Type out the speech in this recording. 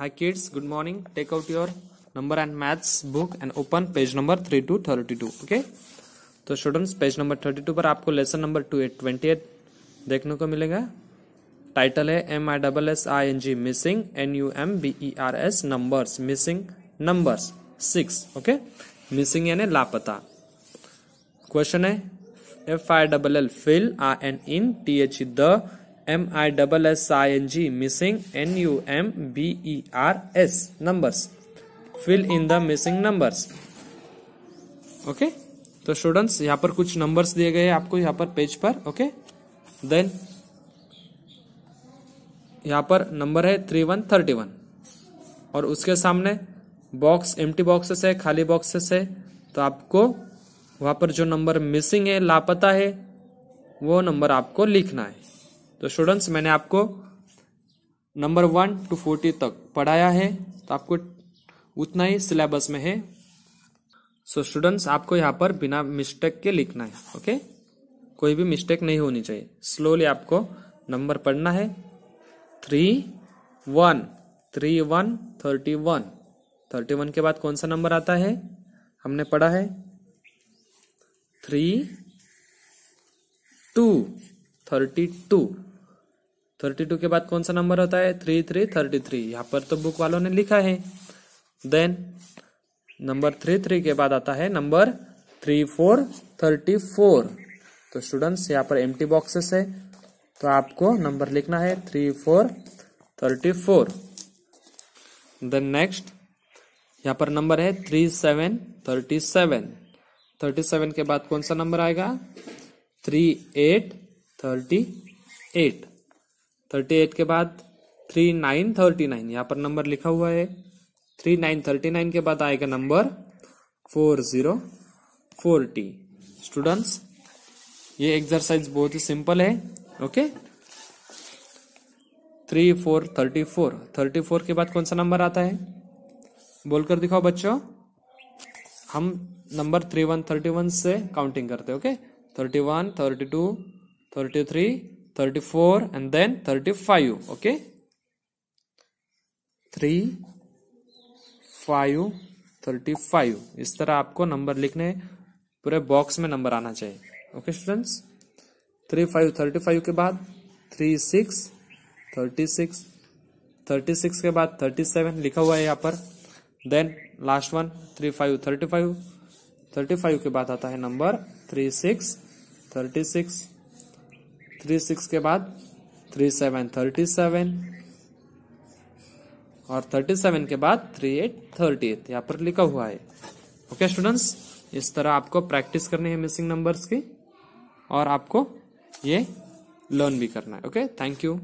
Hi kids, good morning. Take out your number and maths book and open page number 3 to 32. Okay? तो students page number 32 पर आपको lesson number two eight twenty eight देखने को मिलेगा title है M I double S I N G missing N U M B E R S numbers missing numbers six okay missing यानी लापता question है F I double L fill I N in T H the M I double S I N G missing N U M B E R S numbers fill in the missing numbers okay तो students यहाँ पर कुछ numbers दिए गए आपको यहाँ पर page पर ओके देन यहाँ पर नंबर है थ्री वन थर्टी वन और उसके सामने बॉक्स एम्प्टी बॉक्सेस है, खाली बॉक्सेस है तो आपको वहाँ पर जो नंबर मिसिंग है, लापता है, वो नंबर आपको लिखना है। तो स्टूडेंट्स मैंने आपको नंबर वन टू फोर्टी तक पढ़ाया है। तो आपको उतना ही सिलेबस में है। सो so स्टूडेंट्स आपको यहाँ पर बिना मिस्टेक के लिखना है ओके कोई भी मिस्टेक नहीं होनी चाहिए। स्लोली आपको नंबर पढ़ना है। Three one thirty one thirty one thirty one के बाद कौन सा नंबर आता है? हमने पढ़ा है। Three two thirty two thirty two के बाद कौन सा नंबर होता है? Three three, thirty three. यहाँ पर तो बुक वालों ने लिखा है। देन नंबर थ्री थ्री के बाद आता है number three four thirty four तो स्टूडेंट्स यहाँ पर एम टी बॉक्सेस है। तो आपको नंबर लिखना है three four thirty four then next यहाँ पर नंबर है three seven thirty seven thirty seven के बाद कौन सा नंबर आएगा? Three eight thirty eight thirty eight के बाद थ्री नाइन थर्टी नाइन, यहाँ पर नंबर लिखा हुआ है। थ्री नाइन थर्टी नाइन के बाद आएगा number four zero forty students, ये एक्सरसाइज बहुत ही सिंपल है okay three four thirty four thirty four के बाद कौन सा नंबर आता है? बोलकर दिखाओ बच्चों। हम number three one thirty one से काउंटिंग करते हैं okay thirty one, thirty two, thirty three thirty four and then thirty five okay three five thirty five इस तरह आपको नंबर लिखने, पूरे बॉक्स में नंबर आना चाहिए okay students three five thirty five के बाद three six thirty six thirty six के बाद थर्टी सेवन लिखा हुआ है यहाँ पर then last one three five thirty five thirty five के बाद आता है number three six thirty six three six के बाद थ्री सेवन थर्टी सेवन और थर्टी सेवन के बाद थ्री एट थर्टी एट, यहाँ पर लिखा हुआ है। ओके स्टूडेंट्स इस तरह आपको प्रैक्टिस करनी है मिसिंग नंबर्स की और आपको ये लर्न भी करना है। Okay thank you